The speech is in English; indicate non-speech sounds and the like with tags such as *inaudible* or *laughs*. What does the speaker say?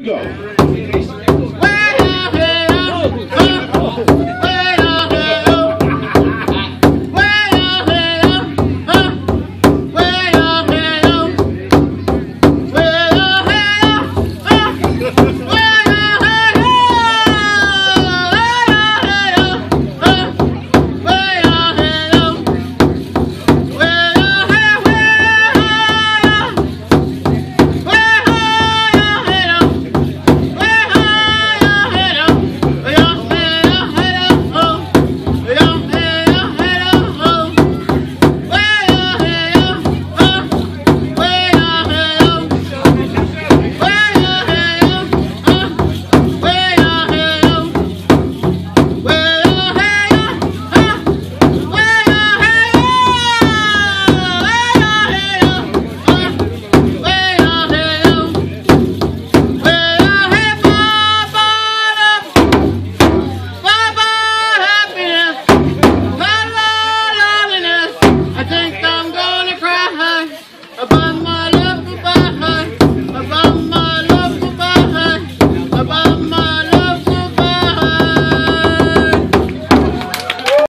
Go. Ha! *laughs*